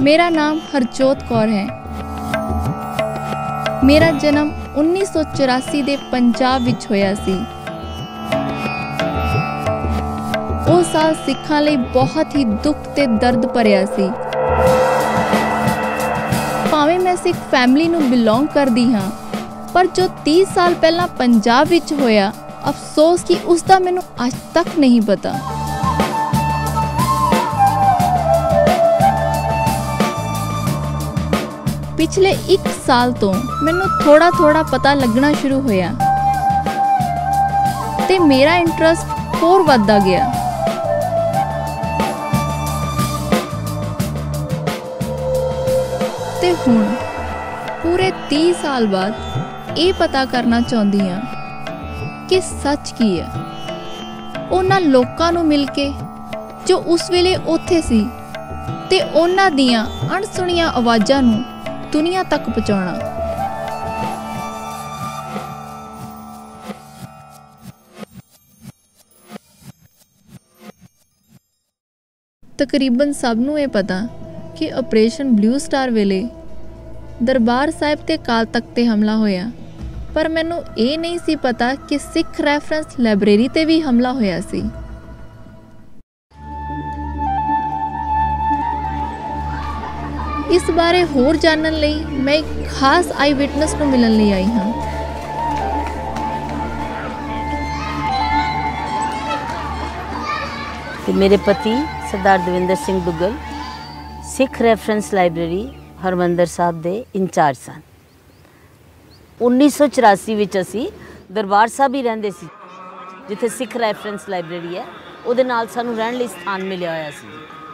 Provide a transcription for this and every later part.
ਮੇਰਾ ਨਾਮ ਹਰਜੋਤ ਕੌਰ ਹੈ ਮੇਰਾ ਜਨਮ 1984 ਦੇ ਪੰਜਾਬ ਵਿੱਚ ਹੋਇਆ ਸੀ ਉਹ ਸਾਲ ਸਿੱਖਾਂ ਲਈ ਬਹੁਤ ਹੀ ਦੁੱਖ ਤੇ ਦਰਦ ਭਰਿਆ ਸੀ ਭਾਵੇਂ ਮੈਂ ਸਿੱਖ ਫੈਮਿਲੀ ਨੂੰ ਬਿਲੋਂਗ ਕਰਦੀ ਹਾਂ ਪਰ ਜੋ 30 ਸਾਲ ਪਹਿਲਾਂ ਪੰਜਾਬ ਵਿੱਚ ਹੋਇਆ ਅਫਸੋਸ ਕਿ ਉਸ ਦਾ ਮੈਨੂੰ ਅੱਜ ਤੱਕ ਨਹੀਂ ਪਤਾ ਪਿਛਲੇ 1 ਸਾਲ ਤੋਂ ਮੈਨੂੰ ਥੋੜਾ ਥੋੜਾ ਪਤਾ ਲੱਗਣਾ ਸ਼ੁਰੂ ਹੋਇਆ ਤੇ ਮੇਰਾ ਇੰਟਰਸਟ ਹੋਰ ਵੱਧਦਾ ਗਿਆ। ਤੇ ਹੁਣ, ਪੂਰੇ 30 ਸਾਲ ਬਾਅਦ ਇਹ ਪਤਾ ਕਰਨਾ ਚਾਹੁੰਦੀ ਹਾਂ ਕਿ ਸੱਚ ਕੀ ਹੈ। ਉਹਨਾਂ ਲੋਕਾਂ ਨੂੰ ਮਿਲ ਕੇ ਜੋ ਉਸ ਵੇਲੇ ਉੱਥੇ ਸੀ ਤੇ ਉਹਨਾਂ ਦੀਆਂ ਅਣਸੁਣੀਆਂ ਆਵਾਜ਼ਾਂ ਨੂੰ ਦੁਨੀਆ ਤੱਕ ਪਹੁੰਚਾਉਣਾ। ਤਕਰੀਬਨ ਸਭ ਨੂੰ ਇਹ ਪਤਾ ਕਿ ਆਪਰੇਸ਼ਨ ਬਲੂ ਸਟਾਰ ਵੇਲੇ ਦਰਬਾਰ ਸਾਹਿਬ ਤੇ ਕਾਲ ਤਖਤ ਤੇ ਹਮਲਾ ਹੋਇਆ। ਪਰ ਮੈਨੂੰ ਇਹ ਨਹੀਂ ਸੀ ਪਤਾ ਕਿ ਸਿੱਖ ਰੈਫਰੈਂਸ ਲਾਇਬ੍ਰੇਰੀ ਤੇ ਵੀ ਹਮਲਾ ਹੋਇਆ ਸੀ। ਇਸ ਬਾਰੇ ਹੋਰ ਜਾਣਨ ਲਈ ਮੈਂ ਇੱਕ ਖਾਸ ਆਈ ਵਿਟਨੈਸ ਨੂੰ ਮਿਲਣ ਲਈ ਆਈ ਹਾਂ। ਤੇ ਮੇਰੇ ਪਤੀ ਸਰਦਾਰ ਦਵਿੰਦਰ ਸਿੰਘ ਦੁੱਗਲ, ਸਿੱਖ ਰੈਫਰੈਂਸ ਲਾਇਬ੍ਰੇਰੀ ਹਰਮੰਦਰ ਸਾਹਿਬ ਦੇ ਇੰਚਾਰਜ ਸਨ। 1984 ਵਿੱਚ ਅਸੀਂ ਦਰਬਾਰ ਸਾਹਿਬ ਹੀ ਰਹਿੰਦੇ ਸੀ, ਜਿੱਥੇ ਸਿੱਖ ਰੈਫਰੈਂਸ ਲਾਇਬ੍ਰੇਰੀ ਹੈ, ਉਹਦੇ ਨਾਲ ਸਾਨੂੰ ਰਹਿਣ ਲਈ ਸਥਾਨ ਮਿਲਿਆ ਹੋਇਆ ਸੀ।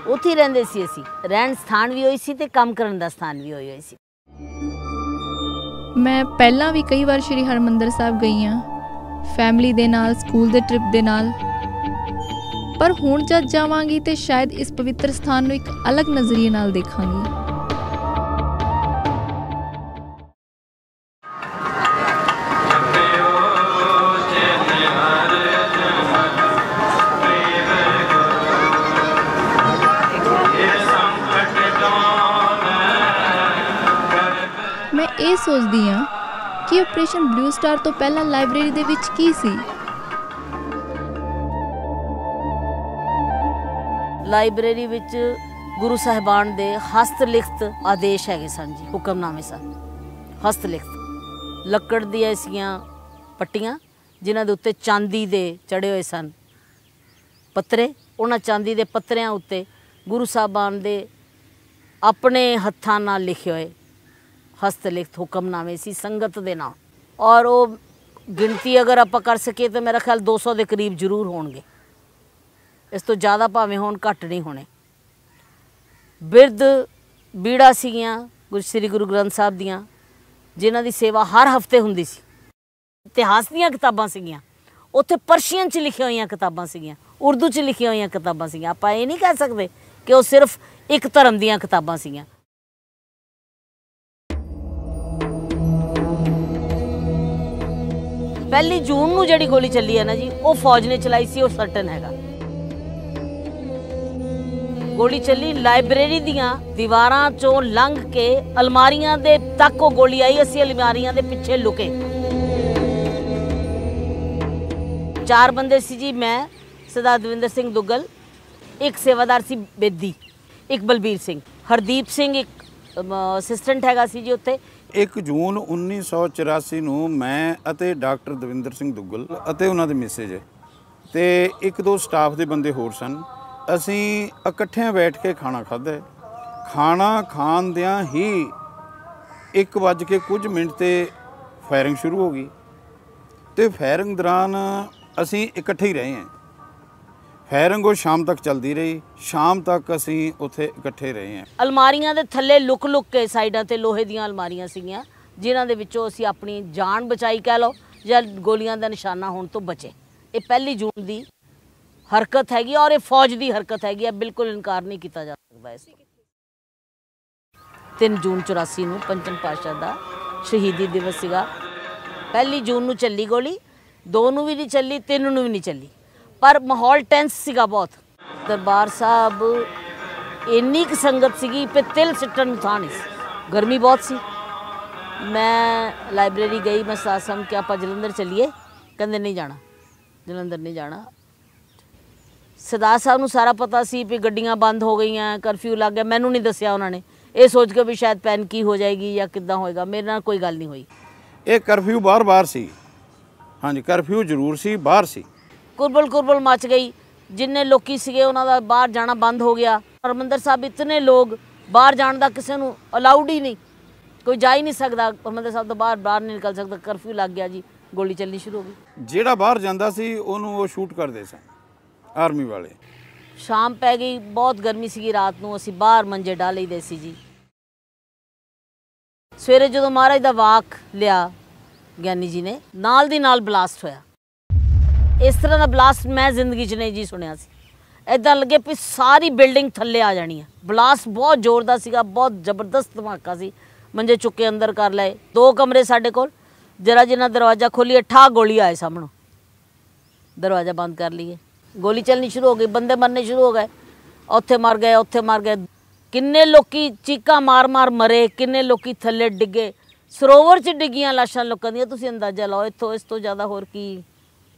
ਉੱਥੇ ਰਹਿੰਦੇ ਸੀ ਅਸੀਂ। ਰਹਿਣ ਸਥਾਨ ਵੀ ਹੋਈ ਸੀ ਤੇ ਕੰਮ ਕਰਨ ਦਾ ਸਥਾਨ ਵੀ ਹੋਈ ਹੋਈ ਸੀ। ਮੈਂ ਪਹਿਲਾਂ ਵੀ ਕਈ ਵਾਰ ਸ਼੍ਰੀ ਹਰਮੰਦਰ ਸਾਹਿਬ ਗਈ ਹਾਂ। ਫੈਮਿਲੀ ਦੇ ਨਾਲ ਸਕੂਲ ਦੇ ਟ੍ਰਿਪ ਦੇ ਨਾਲ। ਪਰ ਹੁਣ ਜਦ ਜਾਵਾਂਗੀ ਤੇ ਸ਼ਾਇਦ ਇਸ ਪਵਿੱਤਰ ਸਥਾਨ ਨੂੰ ਇੱਕ ਅਲੱਗ ਨਜ਼ਰੀਏ ਨਾਲ ਦੇਖਾਂਗੀ। ਇਹ ਸੋਚਦੀ ਹਾਂ ਕਿ ਆਪਰੇਸ਼ਨ ਬਲੂ ਸਟਾਰ ਤੋਂ ਪਹਿਲਾਂ ਲਾਇਬ੍ਰੇਰੀ ਦੇ ਵਿੱਚ ਕੀ ਸੀ। ਲਾਇਬ੍ਰੇਰੀ ਵਿੱਚ ਗੁਰੂ ਸਾਹਿਬਾਨ ਦੇ ਹਸਤ ਲਿਖਤ ਆਦੇਸ਼ ਹੈਗੇ ਸਨ ਜੀ, ਹੁਕਮਨਾਮੇ ਸਨ। ਹਸਤ ਲਿਖਤ ਲੱਕੜ ਦੀਆਂ ਸੀਗੀਆਂ ਪੱਟੀਆਂ, ਜਿਨ੍ਹਾਂ ਦੇ ਉੱਤੇ ਚਾਂਦੀ ਦੇ ਚੜੇ ਹੋਏ ਸਨ। ਪੱਤਰੇ, ਉਹਨਾਂ ਚਾਂਦੀ ਦੇ ਪੱਤਰਿਆਂ ਉੱਤੇ ਗੁਰੂ ਸਾਹਿਬਾਨ ਦੇ ਆਪਣੇ ਹੱਥਾਂ ਨਾਲ ਲਿਖੇ ਹੋਏ ਹਸਤਲਿਖਤ ਹੁਕਮਨਾਮੇ ਸੀ ਸੰਗਤ ਦੇ ਨਾਲ। ਔਰ ਉਹ ਗਿਣਤੀ ਅਗਰ ਆਪਾਂ ਕਰ ਸਕੀਏ ਤਾਂ ਮੇਰਾ ਖਿਆਲ 200 ਦੇ ਕਰੀਬ ਜ਼ਰੂਰ ਹੋਣਗੇ। ਇਸ ਤੋਂ ਜ਼ਿਆਦਾ ਭਾਵੇਂ ਹੋਣ, ਘੱਟ ਨਹੀਂ ਹੋਣੇ। ਬਿਰਧ ਬੀੜਾ ਸੀਗੀਆਂ ਗੁਰੂ ਸ੍ਰੀ ਗੁਰੂ ਗ੍ਰੰਥ ਸਾਹਿਬ ਦੀਆਂ, ਜਿਨ੍ਹਾਂ ਦੀ ਸੇਵਾ ਹਰ ਹਫ਼ਤੇ ਹੁੰਦੀ ਸੀ। ਇਤਿਹਾਸ ਦੀਆਂ ਕਿਤਾਬਾਂ ਸੀਗੀਆਂ। ਉੱਥੇ ਪਰਸ਼ੀਅਨ ਚ ਲਿਖੀਆਂ ਹੋਈਆਂ ਕਿਤਾਬਾਂ ਸੀਗੀਆਂ, ਉਰਦੂ ਚ ਲਿਖੀਆਂ ਹੋਈਆਂ ਕਿਤਾਬਾਂ ਸੀਗੀਆਂ। ਆਪਾਂ ਇਹ ਨਹੀਂ ਕਹਿ ਸਕਦੇ ਕਿ ਉਹ ਸਿਰਫ ਇੱਕ ਧਰਮ ਦੀਆਂ ਕਿਤਾਬਾਂ ਸੀਗੀਆਂ। ਪਹਿਲੀ ਜੂਨ ਨੂੰ ਜਿਹੜੀ ਗੋਲੀ ਚੱਲੀ ਹੈ ਨਾ ਜੀ, ਉਹ ਫੌਜ ਨੇ ਚਲਾਈ ਸੀ, ਉਹ ਸਰਟਨ ਹੈਗਾ। ਗੋਲੀ ਚੱਲੀ, ਲਾਇਬ੍ਰੇਰੀ ਦੀਆਂ ਦੀਵਾਰਾਂ ਚੋਂ ਲੰਘ ਕੇ ਅਲਮਾਰੀਆਂ ਦੇ ਤੱਕ ਉਹ ਗੋਲੀ ਆਈ, ਅਸੀਂ ਅਲਮਾਰੀਆਂ ਦੇ ਪਿੱਛੇ ਲੁਕੇ। ਚਾਰ ਬੰਦੇ ਸੀ ਜੀ, ਮੈਂ, ਸਰਦਾਰ ਦਵਿੰਦਰ ਸਿੰਘ ਦੁੱਗਲ, ਇੱਕ ਸੇਵਾਦਾਰ ਸੀ ਬੇਦੀ, ਇੱਕ ਬਲਬੀਰ ਸਿੰਘ। ਹਰਦੀਪ ਸਿੰਘ ਇੱਕ ਅਸਿਸਟੈਂਟ ਹੈਗਾ ਸੀ ਜੀ ਉੱਥੇ। 1 ਜੂਨ 1984 ਨੂੰ ਮੈਂ ਅਤੇ ਡਾਕਟਰ ਦਵਿੰਦਰ ਸਿੰਘ ਦੁੱਗਲ ਅਤੇ ਉਹਨਾਂ ਦੇ ਮਿਸੇਜ ਤੇ ਇੱਕ ਦੋ ਸਟਾਫ ਦੇ ਬੰਦੇ ਹੋਰ ਸਨ। ਅਸੀਂ ਇਕੱਠਿਆਂ ਬੈਠ ਕੇ ਖਾਣਾ ਖਾਧਾ। ਖਾਣਾ ਖਾਂਦਿਆਂ ਹੀ 1 ਵੱਜ ਕੇ ਕੁਝ ਮਿੰਟ ਤੇ ਫਾਇਰਿੰਗ ਸ਼ੁਰੂ ਹੋ ਗਈ। ਤੇ ਫਾਇਰਿੰਗ ਦੌਰਾਨ ਅਸੀਂ ਇਕੱਠੇ ਹੀ ਰਹੇ ਹਾਂ। ਫਾਇਰਿੰਗ ਉਹ ਸ਼ਾਮ ਤੱਕ ਚੱਲਦੀ ਰਹੀ। ਸ਼ਾਮ ਤੱਕ ਅਸੀਂ ਉੱਥੇ ਇਕੱਠੇ ਰਹੇ ਹਾਂ। ਅਲਮਾਰੀਆਂ ਦੇ ਥੱਲੇ ਲੁਕ-ਲੁਕ ਕੇ ਸਾਈਡਾਂ ਤੇ ਲੋਹੇ ਦੀਆਂ ਅਲਮਾਰੀਆਂ ਸੀਗੀਆਂ, ਜਿਨ੍ਹਾਂ ਦੇ ਵਿੱਚੋਂ ਅਸੀਂ ਆਪਣੀ ਜਾਨ ਬਚਾਈ ਕਹਿ ਲਓ, ਜਾਂ ਗੋਲੀਆਂ ਦਾ ਨਿਸ਼ਾਨਾ ਹੋਣ ਤੋਂ ਬਚੇ। ਇਹ ਪਹਿਲੀ ਜੂਨ ਦੀ ਹਰਕਤ ਹੈਗੀ ਔਰ ਇਹ ਫੌਜ ਦੀ ਹਰਕਤ ਹੈਗੀ ਹੈ, ਬਿਲਕੁਲ ਇਨਕਾਰ ਨਹੀਂ ਕੀਤਾ ਜਾ ਸਕਦਾ ਇਸ 3 ਜੂਨ 84 ਨੂੰ ਪੰਚਮ ਪਾਤਸ਼ਾਹ ਦਾ ਸ਼ਹੀਦੀ ਦਿਵਸ ਸੀਗਾ। ਪਹਿਲੀ ਜੂਨ ਨੂੰ ਚੱਲੀ ਗੋਲੀ, ਦੋ ਨੂੰ ਵੀ ਨਹੀਂ ਚੱਲੀ, ਤਿੰਨ ਨੂੰ ਵੀ ਨਹੀਂ ਚੱਲੀ। ਪਰ ਮਾਹੌਲ ਟੈਂਸ ਸੀਗਾ ਬਹੁਤ। ਦਰਬਾਰ ਸਾਹਿਬ ਇੰਨੀ ਕੁ ਸੰਗਤ ਸੀਗੀ ਕਿ ਤਿਲ ਸਿੱਟਣ ਨੂੰ ਥਾਂ ਨਹੀਂ ਸੀ। ਗਰਮੀ ਬਹੁਤ ਸੀ। ਮੈਂ ਲਾਇਬ੍ਰੇਰੀ ਗਈ, ਮੈਂ ਸਾਸਮ ਕਿ ਆਪਾਂ ਜਲੰਧਰ ਚੱਲੀਏ। ਕਹਿੰਦੇ, ਨਹੀਂ ਜਾਣਾ। ਜਲੰਧਰ ਨਹੀਂ ਜਾਣਾ। ਸਰਦਾਰ ਸਾਹਿਬ ਨੂੰ ਸਾਰਾ ਪਤਾ ਸੀ ਵੀ ਗੱਡੀਆਂ ਬੰਦ ਹੋ ਗਈਆਂ, ਕਰਫਿਊ ਲੱਗ ਗਿਆ। ਮੈਨੂੰ ਨਹੀਂ ਦੱਸਿਆ ਉਹਨਾਂ ਨੇ। ਇਹ ਸੋਚ ਕੇ ਵੀ ਸ਼ਾਇਦ ਪੈਨ ਕੀ ਹੋ ਜਾਏਗੀ ਜਾਂ ਕਿੱਦਾਂ ਹੋਏਗਾ। ਮੇਰੇ ਨਾਲ ਕੋਈ ਗੱਲ ਨਹੀਂ ਹੋਈ। ਇਹ ਕਰਫਿਊ ਬਾਰ-ਬਾਰ ਸੀ। ਹਾਂਜੀ, ਕਰਫਿਊ ਜ਼ਰੂਰ ਸੀ, ਬਾਹਰ ਸੀ। ਕੁਰਬਲ ਕੁਰਬਲ ਮਚ ਗਈ। ਜਿੰਨੇ ਲੋਕੀ ਸੀਗੇ ਉਹਨਾਂ ਦਾ ਬਾਹਰ ਜਾਣਾ ਬੰਦ ਹੋ ਗਿਆ। ਹਰਮੰਦਰ ਸਾਹਿਬ ਇਤਨੇ ਲੋਕ ਬਾਹਰ ਜਾਣ ਦਾ ਕਿਸੇ ਨੂੰ ਅਲਾਉਡ ਹੀ ਨਹੀਂ। ਕੋਈ ਜਾ ਹੀ ਨਹੀਂ ਸਕਦਾ। ਹਰਮੰਦਰ ਸਾਹਿਬ ਤੋਂ ਬਾਹਰ ਬਾਹਰ ਨਹੀਂ ਨਿਕਲ ਸਕਦਾ। ਕਰਫਿਊ ਲੱਗ ਗਿਆ ਜੀ। ਗੋਲੀ ਚੱਲਣੀ ਸ਼ੁਰੂ ਹੋ ਗਈ। ਜਿਹੜਾ ਬਾਹਰ ਜਾਂਦਾ ਸੀ ਉਹਨੂੰ ਉਹ ਸ਼ੂਟ ਕਰਦੇ ਸਨ। ਆਰਮੀ ਵਾਲੇ। ਸ਼ਾਮ ਪੈ ਗਈ। ਬਹੁਤ ਗਰਮੀ ਸੀਗੀ ਰਾਤ ਨੂੰ। ਅਸੀਂ ਬਾਹਰ ਮੰਜੇ ਢਾ ਲਈਦੇ ਸੀ ਜੀ। ਸਵੇਰੇ ਜਦੋਂ ਮਹਾਰਾਜ ਦਾ ਵਾਕ ਲਿਆ ਗਿਆਨੀ ਜੀ ਨੇ ਨਾਲ ਦੀ ਨਾਲ ਬਲਾਸਟ ਹੋਇਆ। ਇਸ ਤਰ੍ਹਾਂ ਦਾ ਬਲਾਸਟ ਮੈਂ ਜ਼ਿੰਦਗੀ 'ਚ ਨਹੀਂ ਜੀ ਸੁਣਿਆ ਸੀ। ਐਦਾਂ ਲੱਗੇ ਵੀ ਸਾਰੀ ਬਿਲਡਿੰਗ ਥੱਲੇ ਆ ਜਾਣੀ ਹੈ ਬਲਾਸਟ ਬਹੁਤ ਜ਼ੋਰ ਦਾ ਸੀਗਾ, ਬਹੁਤ ਜ਼ਬਰਦਸਤ ਧਮਾਕਾ ਸੀ। ਮੰਜੇ ਚੁੱਕੇ ਅੰਦਰ ਕਰ ਲਏ। ਦੋ ਕਮਰੇ ਸਾਡੇ ਕੋਲ। ਜਰਾ ਜਿੰਨਾ ਦਰਵਾਜ਼ਾ ਖੋਲੀਏ ਠਾ ਗੋਲੀ ਆਏ ਸਾਹਮਣੋਂ। ਦਰਵਾਜ਼ਾ ਬੰਦ ਕਰ ਲਈਏ। ਗੋਲੀ ਚੱਲਣੀ ਸ਼ੁਰੂ ਹੋ ਗਈ, ਬੰਦੇ ਮਰਨੇ ਸ਼ੁਰੂ ਹੋ ਗਏ। ਉੱਥੇ ਮਰ ਗਏ, ਉੱਥੇ ਮਰ ਗਏ। ਕਿੰਨੇ ਲੋਕੀ ਚੀਕਾਂ ਮਾਰ-ਮਾਰ ਮਰੇ, ਕਿੰਨੇ ਲੋਕੀ ਥੱਲੇ ਡਿੱਗੇ। ਸਰੋਵਰ 'ਚ ਡਿੱਗੀਆਂ ਲਾਸ਼ਾਂ ਲੋਕਾਂ ਦੀਆਂ। ਤੁਸੀਂ ਅੰਦਾਜ਼ਾ ਲਾਓ, ਇੱਥੋਂ ਇਸ ਤੋਂ ਜ਼ਿਆਦਾ ਹੋਰ ਕੀ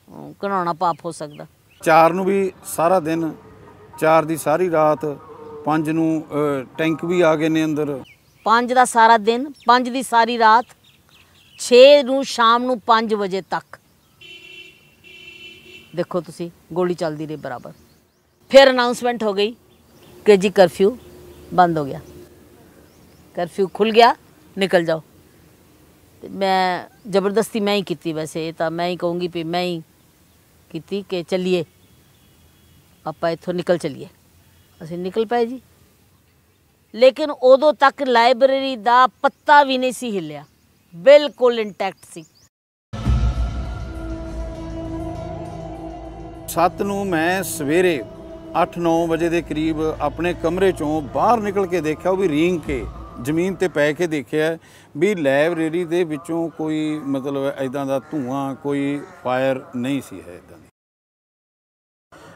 ਅਮ, ਘਿਨਾਉਣਾ ਪਾਪ ਹੋ ਸਕਦਾ। ਚਾਰ ਨੂੰ ਵੀ ਸਾਰਾ ਦਿਨ ਚਾਰ ਦੀ ਸਾਰੀ ਰਾਤ ਪੰਜ ਨੂੰ ਟੈਂਕ ਵੀ ਆ ਗਏ ਨੇ ਅੰਦਰ। ਪੰਜ ਦਾ ਸਾਰਾ ਦਿਨ ਪੰਜ ਦੀ ਸਾਰੀ ਰਾਤ 6 ਨੂੰ ਸ਼ਾਮ ਨੂੰ 5 ਵਜੇ ਤੱਕ। ਦੇਖੋ ਤੁਸੀਂ ਗੋਲੀ ਚੱਲਦੀ ਰਹੀ ਬਰਾਬਰ। ਫਿਰ ਅਨਾਉਂਸਮੈਂਟ ਹੋ ਗਈ ਕਿ ਜੀ ਕਰਫਿਊ ਬੰਦ ਹੋ ਗਿਆ। ਕਰਫਿਊ ਖੁੱਲ ਗਿਆ ਨਿਕਲ ਜਾਓ। ਮੈਂ ਜ਼ਬਰਦਸਤੀ ਮੈਂ ਹੀ ਕੀਤੀ ਵੈਸੇ ਤਾਂ ਮੈਂ ਹੀ ਕਹੂੰਗੀ ਵੀ ਮੈਂ ਹੀ ਕੀਤੀ ਕਿ ਚੱਲੀਏ। ਆਪਾਂ ਇੱਥੋਂ ਨਿਕਲ ਚੱਲੀਏ। ਅਸੀਂ ਨਿਕਲ ਪਏ ਜੀ। ਲੇਕਿਨ ਉਦੋਂ ਤੱਕ ਲਾਇਬ੍ਰੇਰੀ ਦਾ ਪੱਤਾ ਵੀ ਨਹੀਂ ਸੀ ਹਿੱਲਿਆ। ਬਿਲਕੁਲ ਇੰਟੈਕਟ ਸੀ। ਸੱਤ ਨੂੰ ਮੈਂ ਸਵੇਰੇ 8-9 ਵਜੇ ਦੇ ਕਰੀਬ ਆਪਣੇ ਕਮਰੇ ਚੋਂ ਬਾਹਰ ਨਿਕਲ ਕੇ ਦੇਖਿਆ, ਉਹ ਵੀ ਰੀਂਗ ਕੇ ਜ਼ਮੀਨ ਤੇ ਪੈ ਕੇ ਦੇਖਿਆ ਵੀ ਲਾਇਬ੍ਰੇਰੀ ਦੇ ਵਿੱਚੋਂ ਕੋਈ ਮਤਲਬ ਐਦਾਂ ਦਾ ਧੂਆਂ, ਕੋਈ ਫਾਇਰ ਨਹੀਂ ਸੀ ਹੈ ਇਦਾਂ ਦੀ।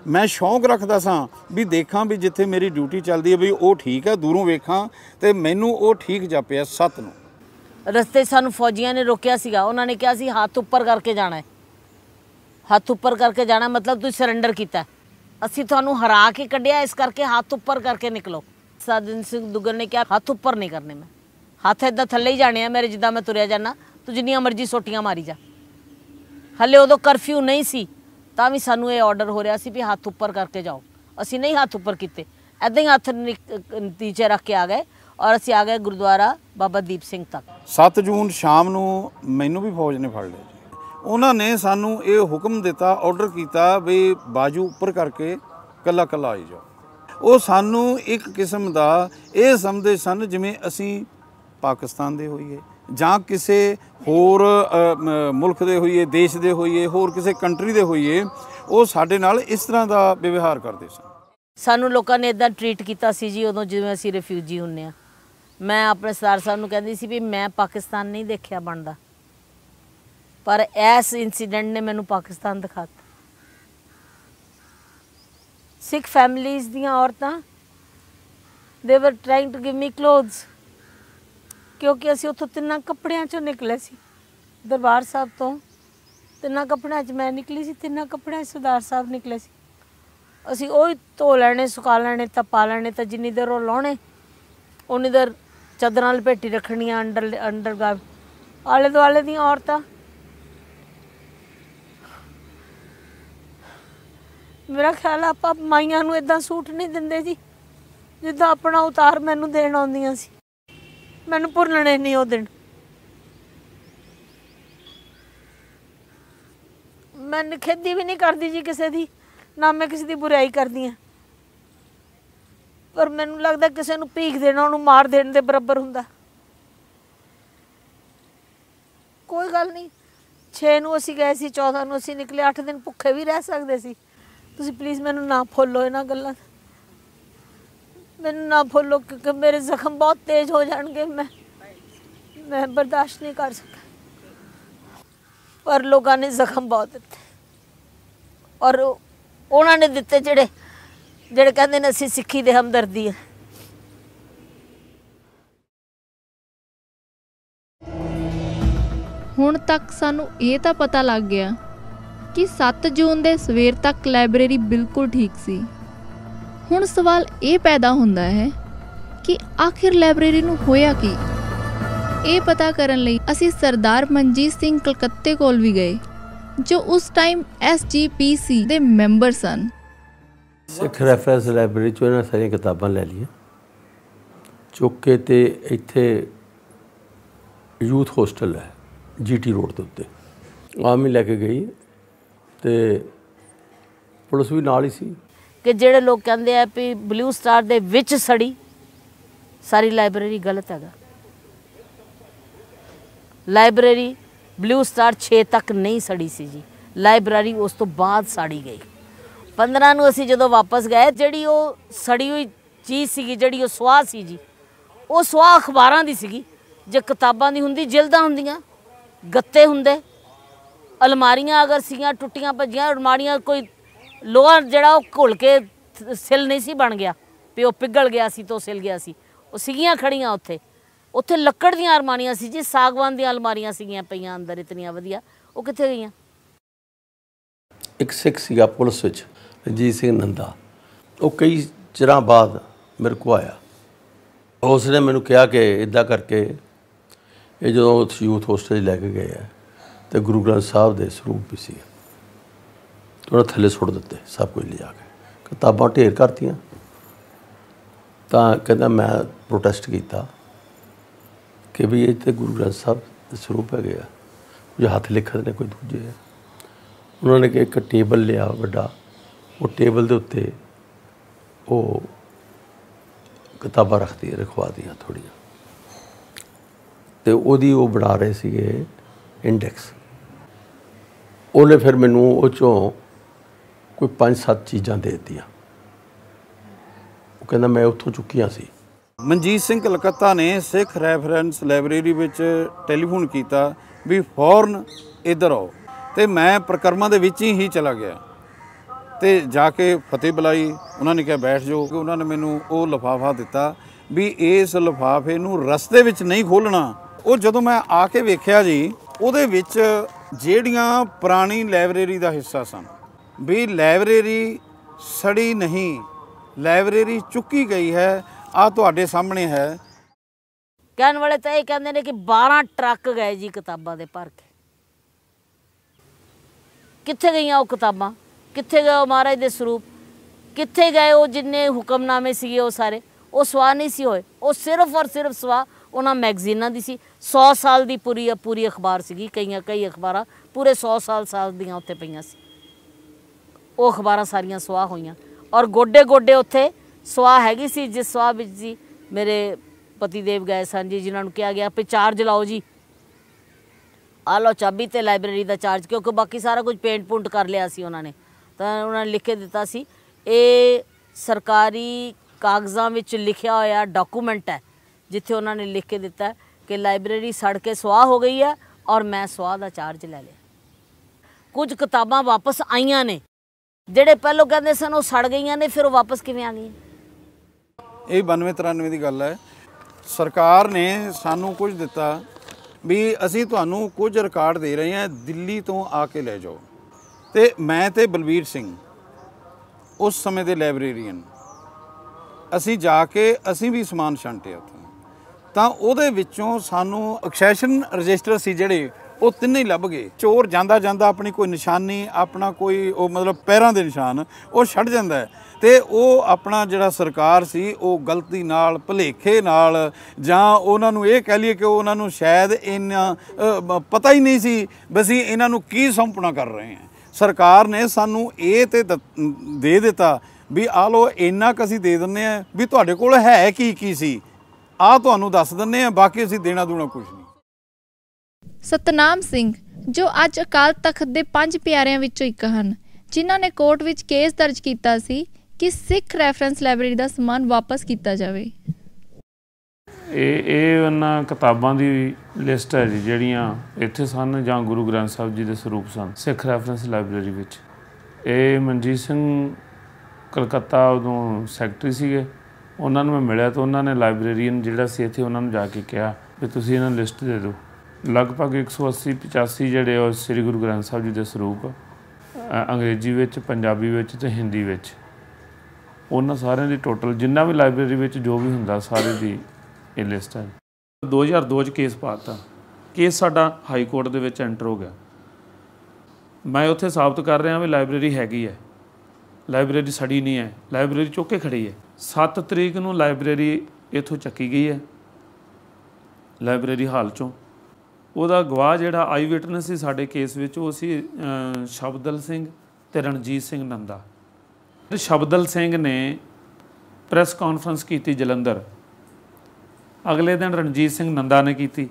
ਮੈਂ ਸ਼ੌਂਕ ਰੱਖਦਾ ਸਾਂ ਵੀ ਦੇਖਾਂ ਵੀ ਜਿੱਥੇ ਮੇਰੀ ਡਿਊਟੀ ਚੱਲਦੀ ਹੈ ਵੀ ਉਹ ਠੀਕ ਹੈ, ਦੂਰੋਂ ਵੇਖਾਂ ਤੇ ਮੈਨੂੰ ਉਹ ਠੀਕ ਜਾਪਿਆ ਸੱਤ ਨੂੰ। ਰਸਤੇ ਸਾਨੂੰ ਫੌਜੀਆਂ ਨੇ ਰੋਕਿਆ ਸੀਗਾ, ਉਹਨਾਂ ਨੇ ਕਿਹਾ ਸੀ ਹੱਥ ਉੱਪਰ ਕਰਕੇ ਜਾਣਾ ਹੈ। ਹੱਥ ਉੱਪਰ ਕਰਕੇ ਜਾਣਾ ਮਤਲਬ ਤੁਸੀਂ ਸਰੈਂਡਰ ਕੀਤਾ ਅਸੀਂ ਤੁਹਾਨੂੰ ਹਰਾ ਕੇ ਕੱਢਿਆ, ਇਸ ਕਰਕੇ ਹੱਥ ਉੱਪਰ ਕਰਕੇ ਨਿਕਲੋ। ਸਾਜਨ ਸਿੰਘ ਦੁੱਗਲ ਨੇ ਕਿਹਾ, ਹੱਥ ਉੱਪਰ ਨਹੀਂ ਕਰਨੇ ਮੈਂ। ਹੱਥ ਏਦਾਂ ਥੱਲੇ ਹੀ ਜਾਣੇ ਆ ਮੇਰੇ, ਜਿੱਦਾਂ ਮੈਂ ਤੁਰਿਆ ਜਾਣਾ ਤੂੰ ਜਿੰਨੀਆਂ ਮਰਜ਼ੀ ਸੋਟੀਆਂ ਮਾਰੀ ਜਾ। ਹੱਲੇ ਉਦੋਂ ਕਰਫਿਊ ਨਹੀਂ ਸੀ, ਤਾਂ ਵੀ ਸਾਨੂੰ ਇਹ ਆਰਡਰ ਹੋ ਰਿਹਾ ਸੀ ਵੀ ਹੱਥ ਉੱਪਰ ਕਰਕੇ ਜਾਓ। ਅਸੀਂ ਨਹੀਂ ਹੱਥ ਉੱਪਰ ਕੀਤੇ। ਐਦਾਂ ਹੀ ਹੱਥ ਨਿਕ- ਨੀਚੇ ਰੱਖ ਕੇ ਆ ਗਏ ਔਰ ਅਸੀਂ ਆ ਗਏ ਗੁਰਦੁਆਰਾ ਬਾਬਾ ਦੀਪ ਸਿੰਘ ਤੱਕ। 7 ਜੂਨ ਸ਼ਾਮ ਨੂੰ ਮੈਨੂੰ ਵੀ ਫੌਜ ਨੇ ਫੜ ਲਿਆ ਜੀ। ਉਹਨਾਂ ਨੇ ਸਾਨੂੰ ਇਹ ਹੁਕਮ ਦਿੱਤਾ ਆਰਡਰ ਕੀਤਾ ਵੀ ਬਾਜੂ ਉੱਪਰ ਕਰਕੇ ਕੱਲਾ ਕੱਲਾ ਆਈ ਜਾਓ। ਉਹ ਸਾਨੂੰ ਇੱਕ ਕਿਸਮ ਦਾ ਇਹ ਸਮਝਦੇ ਸਨ ਜਿਵੇਂ ਅਸੀਂ ਪਾਕਿਸਤਾਨ ਦੇ ਹੋਈਏ ਜਾਂ ਕਿਸੇ ਹੋਰ ਮੁਲਕ ਦੇ ਹੋਈਏ, ਦੇਸ਼ ਦੇ ਹੋਈਏ, ਹੋਰ ਕਿਸੇ ਕੰਟਰੀ ਦੇ ਹੋਈਏ, ਉਹ ਸਾਡੇ ਨਾਲ ਇਸ ਤਰ੍ਹਾਂ ਦਾ ਵਿਵਹਾਰ ਕਰਦੇ ਸਨ। ਸਾਨੂੰ ਲੋਕਾਂ ਨੇ ਇਦਾਂ ਟਰੀਟ ਕੀਤਾ ਸੀ ਜੀ ਉਦੋਂ ਜਿਵੇਂ ਅਸੀਂ ਰਿਫਿਊਜੀ ਹੁੰਨੇ ਆ। ਮੈਂ ਆਪਣੇ ਸਰਦਾਰ ਸਾਹਿਬ ਨੂੰ ਕਹਿੰਦੀ ਸੀ ਵੀ ਮੈਂ ਪਾਕਿਸਤਾਨ ਨਹੀਂ ਦੇਖਿਆ ਬਣਦਾ। ਪਰ ਇਸ ਇਨਸੀਡੈਂਟ ਨੇ ਮੈਨੂੰ ਪਾਕਿਸਤਾਨ ਦਿਖਾਤਾ। ਸਿੱਖ ਫੈਮਿਲੀਜ਼ ਦੀਆਂ ਔਰਤਾਂ ਦੇ were trying to give me clothes ਕਿਉਂਕਿ ਅਸੀਂ ਉੱਥੋਂ ਤਿੰਨਾਂ ਕੱਪੜਿਆਂ ਚੋਂ ਨਿਕਲੇ ਸੀ ਦਰਬਾਰ ਸਾਹਿਬ ਤੋਂ ਤਿੰਨਾਂ ਕੱਪੜਿਆਂ 'ਚ ਮੈਂ ਨਿਕਲੀ ਸੀ ਤਿੰਨਾਂ ਕੱਪੜਿਆਂ 'ਚ ਸਰਦਾਰ ਸਾਹਿਬ ਨਿਕਲੇ ਸੀ ਅਸੀਂ ਉਹ ਹੀ ਧੋ ਲੈਣੇ ਸੁਕਾ ਲੈਣੇ ਤਾਂ ਪਾ ਲੈਣੇ ਤਾਂ ਜਿੰਨੀ ਦੇਰ ਉਹ ਲਾਉਣੇ ਉਨੀ ਦੇਰ ਚਾਦਰਾਂ ਲਪੇਟੀ ਰੱਖਣੀਆਂ ਅੰਡਰ ਅੰਡਰ ਆਲੇ ਦੁਆਲੇ ਦੀਆਂ ਔਰਤਾਂ ਮੇਰਾ ਖਿਆਲ ਆਪਾਂ ਮਾਈਆਂ ਨੂੰ ਇਦਾਂ ਸੂਟ ਨਹੀਂ ਦਿੰਦੇ ਜੀ। ਜਿੱਦਾਂ ਆਪਣਾ ਉਤਾਰ ਮੈਨੂੰ ਦੇਣ ਆਉਂਦੀਆਂ ਸੀ। ਮੈਨੂੰ ਭੁੱਲਣੇ ਨਹੀਂ ਉਹ ਦਿਨ। ਮੈਂ ਨਿਖੇਧੀ ਵੀ ਨਹੀਂ ਕਰਦੀ ਜੀ ਕਿਸੇ ਦੀ, ਨਾ ਮੈਂ ਕਿਸੇ ਦੀ ਬੁਰਾਈ ਕਰਦੀ ਆ ਪਰ ਮੈਨੂੰ ਲੱਗਦਾ ਕਿਸੇ ਨੂੰ ਭੀਖ ਦੇਣਾ, ਉਹਨੂੰ ਮਾਰ ਦੇਣ ਦੇ ਬਰਾਬਰ ਹੁੰਦਾ। ਕੋਈ ਗੱਲ ਨਹੀਂ। 6 ਨੂੰ ਅਸੀਂ ਗਏ ਸੀ 14 ਨੂੰ ਅਸੀਂ ਨਿਕਲੇ 8 ਦਿਨ ਭੁੱਖੇ ਵੀ ਰਹਿ ਸਕਦੇ ਸੀ। ਤੁਸੀਂ ਪਲੀਜ਼ ਮੈਨੂੰ ਨਾ ਫੋਲੋ ਇਹਨਾਂ ਗੱਲਾਂ। ਮੈਨੂੰ ਨਾ ਫੋਲੋ ਕਿਉਂਕਿ ਮੇਰੇ ਜ਼ਖਮ ਬਹੁਤ ਤੇਜ਼ ਹੋ ਜਾਣਗੇ, ਮੈਂ ਮੈਂ ਬਰਦਾਸ਼ਤ ਨਹੀਂ ਕਰ ਸਕਦਾ। ਪਰ ਲੋਕਾਂ ਨੇ ਜ਼ਖਮ ਬਹੁਤ ਦਿੱਤੇ। ਔਰ ਉਹਨਾਂ ਨੇ ਦਿੱਤੇ ਜਿਹੜੇ ਜਿਹੜੇ ਕਹਿੰਦੇ ਨੇ ਅਸੀਂ ਸਿੱਖੀ ਦੇ ਹਮਦਰਦੀ ਆ ਹੁਣ ਤੱਕ ਸਾਨੂੰ ਇਹ ਤਾਂ ਪਤਾ ਲੱਗ ਗਿਆ ਕਿ 7 ਜੂਨ ਦੇ ਸਵੇਰ ਤੱਕ ਲਾਇਬ੍ਰੇਰੀ ਬਿਲਕੁਲ ਠੀਕ ਸੀ। ਹੁਣ ਸਵਾਲ ਇਹ ਪੈਦਾ ਹੁੰਦਾ ਹੈ ਕਿ ਆਖਿਰ ਲਾਇਬ੍ਰੇਰੀ ਨੂੰ ਹੋਇਆ ਕੀ? ਇਹ ਪਤਾ ਕਰਨ ਲਈ ਅਸੀਂ ਸਰਦਾਰ ਮਨਜੀਤ ਸਿੰਘ ਕਲਕੱਤੇ ਕੋਲ ਵੀ ਗਏ, ਜੋ ਉਸ ਟਾਈਮ ਐਸਜੀਪੀਸੀ ਦੇ ਮੈਂਬਰ ਸਨ। ਸਿੱਖ ਰੈਫਰੈਂਸ ਲਾਇਬ੍ਰੇਰੀ ਚੋਂ ਇਹਨਾਂ ਸਾਰੀਆਂ ਕਿਤਾਬਾਂ ਲੈ ਲਈਆਂ। ਚੁੱਕ ਕੇ ਤੇ ਇੱਥੇ ਯੂਥ ਹੋਸਟਲ ਹੈ, ਜੀਟੀ ਰੋਡ ਦੇ ਉੱਤੇ। ਆਮ ਹੀ ਲੈ ਕੇ ਗਈ। ਤੇ ਪੁਲਿਸ ਵੀ ਨਾਲ ਹੀ ਸੀ। ਕਿ ਜਿਹੜੇ ਲੋਕ ਕਹਿੰਦੇ ਆ ਵੀ ਬਲੂ ਸਟਾਰ ਦੇ ਵਿੱਚ ਸੜੀ, ਸਾਰੀ ਲਾਇਬ੍ਰੇਰੀ ਗਲਤ ਹੈਗਾ। ਲਾਇਬ੍ਰੇਰੀ ਬਲੂ ਸਟਾਰ 6 ਤੱਕ ਨਹੀਂ ਸੜੀ ਸੀ ਜੀ। ਲਾਇਬ੍ਰੇਰੀ ਉਸ ਤੋਂ ਬਾਅਦ ਸਾੜੀ ਗਈ। 15 ਨੂੰ ਅਸੀਂ ਜਦੋਂ ਵਾਪਸ ਗਏ, ਜਿਹੜੀ ਉਹ ਸੜੀ ਹੋਈ ਚੀਜ਼ ਸੀਗੀ, ਜਿਹੜੀ ਉਹ ਸਵਾਹ ਸੀ ਜੀ, ਉਹ ਸਵਾਹ ਅਖਬਾਰਾਂ ਦੀ ਸੀਗੀ। ਜੇ ਕਿਤਾਬਾਂ ਦੀ ਹੁੰਦੀ, ਜਿਲਦਾਂ ਹੁੰਦੀਆਂ, ਗੱਤੇ ਹੁੰਦੇ ਅਲਮਾਰੀਆਂ ਅਗਰ ਸੀਗੀਆਂ, ਟੁੱਟੀਆਂ ਭੱਜੀਆਂ, ਅਲਮਾਰੀਆਂ ਕੋਈ ਲੋਹਾ ਜਿਹੜਾ ਉਹ ਘੁਲ ਕੇ ਥ- ਸਿਲ ਨਹੀਂ ਸੀ, ਬਣ ਗਿਆ। ਵੀ ਉਹ ਪਿਘਲ ਗਿਆ ਸੀ ਤੋਂ ਸਿਲ ਗਿਆ ਸੀ। ਉਹ ਸੀਗੀਆਂ ਖੜੀਆਂ ਉੱਥੇ। ਉੱਥੇ ਲੱਕੜ ਦੀਆਂ ਅਲਮਾਰੀਆਂ ਸੀ ਜੀ, ਸਾਗਵਾਨ ਦੀਆਂ ਅਲਮਾਰੀਆਂ ਸੀਗੀਆਂ ਪਈਆਂ ਅੰਦਰ, ਇਤਨੀਆਂ ਵਧੀਆ। ਉਹ ਕਿੱਥੇ ਗਈਆਂ? ਇੱਕ ਸਿੱਖ ਸੀਗਾ ਪੁਲਿਸ ਵਿੱਚ, ਰਣਜੀਤ ਸਿੰਘ ਨੰਦਾ। ਉਹ ਕਈ ਚਿਰਾਂ ਬਾਅਦ ਮੇਰੇ ਕੋ ਆਇਆ। ਉਸਨੇ ਮੈਨੂੰ ਕਿਹਾ ਕਿ ਇਦਾਂ ਕਰਕੇ ਇਹ ਜਦੋਂ ਯੂਥ ਹੋਸਟਲ 'ਚ ਲੈ ਕੇ ਗਏ ਆ ਤੇ ਗੁਰੂ ਗ੍ਰੰਥ ਸਾਹਿਬ ਦੇ ਸਰੂਪ ਵੀ ਸੀ। ਉਹਨਾਂ ਥੱਲੇ ਸੁੱਟ ਦਿੱਤੇ, ਸਭ ਕੁਝ ਲਿਜਾ ਕੇ। ਕਿਤਾਬਾਂ ਢੇਰ ਕਰਤੀਆਂ। ਤਾਂ ਕਹਿੰਦਾ ਮੈਂ ਪ੍ਰੋਟੈਸਟ ਕੀਤਾ ਕਿ ਵੀ ਇਹ ਤੇ ਗੁਰੂ ਗ੍ਰੰਥ ਸਾਹਿਬ ਦੇ ਸਰੂਪ ਹੈਗੇ ਆ। ਕੁਝ ਹੱਥ ਲਿਖਤ ਨੇ, ਕੋਈ ਦੂਜੇ ਆ। ਉਹਨਾਂ ਨੇ ਕਿ ਇੱਕ ਟੇਬਲ ਲਿਆ ਵੱਡਾ, ਉਹ ਟੇਬਲ ਦੇ ਉੱਤੇ ਉਹ ਕਿਤਾਬਾਂ ਰੱਖਦੀ ਰਖਵਾ ਦੀਆਂ ਥੋੜੀਆਂ ਤੇ ਉਹਦੀ ਉਹ ਬਣਾ ਰਹੇ ਸੀਗੇ ਇੰਡੈਕਸ ਉਹਨੇ ਫਿਰ ਮੈਨੂੰ ਉਹ ਚੋਂ ਕੋਈ 5-7 ਚੀਜ਼ਾਂ ਦੇ ਦਿੱਤੀਆਂ। ਉਹ ਕਹਿੰਦਾ ਮੈਂ ਉੱਥੋਂ ਚੁੱਕੀਆਂ ਸੀ। ਮਨਜੀਤ ਸਿੰਘ ਕਲਕੱਤਾ ਨੇ ਸਿੱਖ ਰੈਫਰੈਂਸ ਲਾਇਬ੍ਰੇਰੀ ਵਿੱਚ ਟੈਲੀਫੋਨ ਕੀਤਾ ਵੀ ਫੌਰਨ ਇੱਧਰ ਆਓ ਤੇ ਮੈਂ ਪ੍ਰਕਰਮਾਂ ਦੇ ਵਿੱਚ ਹੀ ਚਲਾ ਗਿਆ। ਤੇ ਜਾ ਕੇ ਫਤਿਹ ਬੁਲਾਈ, ਉਹਨਾਂ ਨੇ ਕਿਹਾ ਬੈਠ ਜਾਓ ਕਿ ਉਹਨਾਂ ਨੇ ਮੈਨੂੰ ਉਹ ਲਫਾਫਾ ਦਿੱਤਾ ਵੀ ਇਸ ਲਫਾਫੇ ਨੂੰ ਰਸਤੇ ਵਿੱਚ ਨਹੀਂ ਖੋਲਣਾ ਉਹ ਜਦੋਂ ਮੈਂ ਆ ਕੇ ਵੇਖਿਆ ਜੀ, ਉਹਦੇ ਵਿੱਚ ਜਿਹੜੀਆਂ ਪੁਰਾਣੀ ਲਾਇਬ੍ਰੇਰੀ ਦਾ ਹਿੱਸਾ ਸਨ। ਵੀ ਲਾਇਬ੍ਰੇਰੀ ਸੜੀ ਨਹੀਂ, ਲਾਇਬ੍ਰੇਰੀ ਚੁੱਕੀ ਗਈ ਹੈ ਆ ਤੁਹਾਡੇ ਸਾਹਮਣੇ ਹੈ। ਕਹਿਣ ਵਾਲੇ ਤਾਂ ਇਹ ਕਹਿੰਦੇ ਨੇ ਕਿ 12 ਟਰੱਕ ਗਏ ਜੀ ਕਿਤਾਬਾਂ ਦੇ ਭਰ ਕੇ। ਕਿੱਥੇ ਗਈਆਂ ਉਹ ਕਿਤਾਬਾਂ? ਕਿੱਥੇ ਗਏ ਉਹ ਮਹਾਰਾਜ ਦੇ ਸਰੂਪ? ਕਿੱਥੇ ਗਏ ਉਹ ਜਿੰਨੇ ਹੁਕਮਨਾਮੇ ਸੀਗੇ ਉਹ ਸਾਰੇ? ਉਹ ਸਵਾ ਨਹੀਂ ਸੀ ਹੋਏ। ਉਹ ਸਿਰਫ ਔਰ ਸਿਰਫ ਸਵਾ ਉਹਨਾਂ ਮੈਗਜ਼ੀਨਾਂ ਦੀ ਸੀ। 100 ਸਾਲ ਦੀ ਪੂਰੀ ਪੂਰੀ ਅਖਬਾਰ ਸੀਗੀ, ਕਈਆਂ, ਕਈ ਅਖਬਾਰਾਂ ਪੂਰੇ 100 ਸਾਲ ਸਾਲ ਦੀਆਂ ਉੱਥੇ ਪਈਆਂ ਸੀ। ਉਹ ਅਖਬਾਰਾਂ ਸਾਰੀਆਂ ਸਵਾਹ ਹੋਈਆਂ। ਔਰ ਗੋਡੇ ਗੋਡੇ ਉੱਥੇ ਸਵਾਹ ਹੈਗੀ ਸੀ, ਜਿਸ ਸਵਾਹ ਵਿੱਚ ਜੀ ਮੇਰੇ ਪਤੀ ਦੇਵ ਗਏ ਸਨ ਜੀ, ਜਿਨ੍ਹਾਂ ਨੂੰ ਕਿਹਾ ਗਿਆ ਵੀ ਚਾਰਜ ਲਾਓ ਜੀ। ਆ ਲਓ ਚਾਬੀ ਤੇ ਲਾਇਬ੍ਰੇਰੀ ਦਾ ਚਾਰਜ, ਕਿਉਂਕਿ ਬਾਕੀ ਸਾਰਾ ਕੁਝ ਪੇਂਟ ਪੁੰਟ ਕਰ ਲਿਆ ਸੀ ਉਹਨਾਂ ਨੇ। ਤਾਂ ਉਹਨਾਂ ਨੇ ਲਿਖ ਕੇ ਦਿੱਤਾ ਸੀ, ਇਹ ਸਰਕਾਰੀ ਕਾਗਜ਼ਾਂ ਵਿੱਚ ਲਿਖਿਆ ਹੋਇਆ ਡਾਕੂਮੈਂਟ ਹੈ, ਜਿੱਥੇ ਉਹਨਾਂ ਨੇ ਲਿਖ ਕੇ ਦਿੱਤਾ ਕਿ ਲਾਇਬ੍ਰੇਰੀ ਸੜ ਕੇ ਸਵਾਹ ਹੋ ਗਈ ਹੈ ਔਰ ਮੈਂ ਸਵਾਹ ਦਾ ਚਾਰਜ ਲੈ ਲਿਆ। ਕੁਝ ਕਿਤਾਬਾਂ ਵਾਪਸ ਆਈਆਂ ਨੇ। ਜਿਹੜੇ ਪਹਿਲੋਂ ਕਹਿੰਦੇ ਸਨ ਉਹ ਸੜ ਗਈਆਂ ਨੇ, ਫਿਰ ਉਹ ਵਾਪਸ ਕਿਵੇਂ ਆ ਗਈਆਂ? ਇਹ 92 93 ਦੀ ਗੱਲ ਹੈ। ਸਰਕਾਰ ਨੇ ਸਾਨੂੰ ਕੁਝ ਦਿੱਤਾ ਵੀ ਅਸੀਂ ਤੁਹਾਨੂੰ ਕੁਝ ਰਿਕਾਰਡ ਦੇ ਰਹੇ ਹਾਂ, ਦਿੱਲੀ ਤੋਂ ਆ ਕੇ ਲੈ ਜਾਓ। ਤੇ ਮੈਂ ਤੇ ਬਲਬੀਰ ਸਿੰਘ, ਉਸ ਸਮੇਂ ਦੇ ਲਾਇਬ੍ਰੇਰੀਅਨ, ਅਸੀਂ ਜਾ ਕੇ ਅਸੀਂ ਵੀ ਸਮਾਨ ਛਾਂਟਿਆ ਉੱਥੋਂ। ਤਾਂ ਉਹਦੇ ਵਿੱਚੋਂ ਸਾਨੂੰ ਐਕਸੈਸ਼ਨ ਰਜਿਸਟਰ ਸੀ ਜਿਹੜੇ, ਉਹ ਤਿੰਨੇ ਹੀ ਲੱਭ ਗਏ। ਚੋਰ ਜਾਂਦਾ ਜਾਂਦਾ ਆਪਣੀ ਕੋਈ ਨਿਸ਼ਾਨੀ, ਆਪਣਾ ਕੋਈ ਉਹ ਮਤਲਬ ਪੈਰਾਂ ਦੇ ਨਿਸ਼ਾਨ, ਉਹ ਛੱਡ ਜਾਂਦਾ ਹੈ। ਤੇ ਉਹ ਆਪਣਾ ਜਿਹੜਾ ਸਰਕਾਰ ਸੀ, ਉਹ ਗਲਤੀ ਨਾਲ, ਭਲੇਖੇ ਨਾਲ, ਜਾਂ ਉਹਨਾਂ ਨੂੰ ਇਹ ਕਹਿ ਲਈਏ ਕਿ ਉਹਨਾਂ ਨੂੰ ਸ਼ਾਇਦ ਇੰਨਾ ਪਤਾ ਹੀ ਨਹੀਂ ਸੀ ਵੀ ਅਸੀਂ ਇਹਨਾਂ ਨੂੰ ਕੀ ਸੌਂਪਣਾ ਕਰ ਰਹੇ ਹਾਂ। ਸਰਕਾਰ ਨੇ ਸਾਨੂੰ ਇਹ ਤੇ ਦ- ਦੇ ਦਿੱਤਾ ਵੀ ਆ ਲੋ ਇੰਨਾ ਕੁ ਅਸੀਂ ਦੇ ਦਿੰਨੇ ਆ ਵੀ ਤੁਹਾਡੇ ਕੋਲ ਹੈ ਕੀ ਕੀ ਸੀ? ਆ ਤੁਹਾਨੂੰ ਦੱਸ ਦਿੰਨੇ ਆ ਬਾਕੀ ਅਸੀਂ ਦੇਣਾ ਦੂਣਾ ਕੁਝ ਨਹੀਂ। ਸਤਨਾਮ ਸਿੰਘ ਜੋ ਅੱਜ ਅਕਾਲ ਤਖਤ ਦੇ ਪੰਜ ਪਿਆਰਿਆਂ ਵਿੱਚੋਂ ਇੱਕ ਹਨ ਜਿਨ੍ਹਾਂ ਨੇ ਕੋਰਟ ਵਿੱਚ ਕੇਸ ਦਰਜ ਕੀਤਾ ਸੀ ਕਿ ਸਿੱਖ ਰੈਫਰੈਂਸ ਲਾਇਬ੍ਰੇਰੀ ਦਾ ਸਮਾਨ ਵਾਪਸ ਕੀਤਾ ਜਾਵੇ। ਇਹ ਇਹ ਉਹਨਾਂ ਕਿਤਾਬਾਂ ਦੀ ਲਿਸਟ ਹੈ ਜੀ ਜਿਹੜੀਆਂ ਇੱਥੇ ਸਨ ਜਾਂ ਗੁਰੂ ਗ੍ਰੰਥ ਸਾਹਿਬ ਜੀ ਦੇ ਸਰੂਪ ਸਨ ਸਿੱਖ ਰੈਫਰੈਂਸ ਲਾਇਬ੍ਰੇਰੀ ਵਿੱਚ। ਇਹ ਮਨਜੀਤ ਸਿੰਘ ਕਲਕੱਤਾ ਉਦੋਂ ਸੈਕਟਰੀ ਸੀਗੇ। ਉਹਨਾਂ ਨੂੰ ਮੈਂ ਮਿਲਿਆ ਤਾਂ ਉਹਨਾਂ ਨੇ ਲਾਇਬ੍ਰੇਰੀਅਨ ਜਿਹੜਾ ਸੀ ਇੱਥੇ ਉਹਨਾਂ ਨੂੰ ਜਾ ਕੇ ਕਿਹਾ ਵੀ ਤੁਸੀਂ ਇਹਨਾਂ ਲਿਸਟ ਦੇ ਦਿਓ। ਲਗਭਗ 180 85 ਜਿਹੜੇ ਉਹ ਸ੍ਰੀ ਗੁਰੂ ਗ੍ਰੰਥ ਸਾਹਿਬ ਜੀ ਦੇ ਸਰੂਪ ਅੰਗਰੇਜ਼ੀ ਵਿੱਚ, ਪੰਜਾਬੀ ਵਿੱਚ ਤੇ ਹਿੰਦੀ ਵਿੱਚ। ਉਹਨਾਂ ਸਾਰਿਆਂ ਦੀ ਟੋਟਲ ਜਿੰਨਾ ਵੀ ਲਾਇਬ੍ਰੇਰੀ ਵਿੱਚ ਜੋ ਵੀ ਹੁੰਦਾ ਸਾਰੇ ਦੀ ਇਹ ਲਿਸਟ ਹੈ। 2002 ਚ ਕੇਸ ਪਾਤਾ ਕੇਸ ਸਾਡਾ ਹਾਈ ਕੋਰਟ ਦੇ ਵਿੱਚ ਐਂਟਰ ਹੋ ਗਿਆ। ਮੈਂ ਉੱਥੇ ਸਾਬਤ ਕਰ ਰਿਹਾ ਵੀ ਲਾਇਬ੍ਰੇਰੀ ਹੈਗੀ ਹੈ। ਲਾਇਬ੍ਰੇਰੀ ਸੜੀ ਨਹੀਂ ਹੈ। ਲਾਇਬ੍ਰੇਰੀ ਚੁੱਕ ਕੇ ਖੜੀ ਹੈ। 7 ਤਰੀਕ ਨੂੰ ਲਾਇਬ੍ਰੇਰੀ ਇੱਥੋਂ ਚੱਕੀ ਗਈ ਹੈ, ਲਾਇਬ੍ਰੇਰੀ ਹਾਲ ਚੋਂ। ਉਹਦਾ ਗਵਾਹ ਜਿਹੜਾ ਆਈ ਵਿਟਨੈਸ ਸੀ ਸਾਡੇ ਕੇਸ ਵਿੱਚ, ਉਹ ਸੀ ਸ਼ਬਦਲ ਸਿੰਘ ਤੇ ਰਣਜੀਤ ਸਿੰਘ ਨੰਦਾ। ਤੇ ਸ਼ਬਦਲ ਸਿੰਘ ਨੇ ਪ੍ਰੈਸ ਕਾਨਫਰੰਸ ਕੀਤੀ ਜਲੰਧਰ। ਅਗਲੇ ਦਿਨ ਰਣਜੀਤ ਸਿੰਘ ਨੰਦਾ ਨੇ ਕੀਤੀ।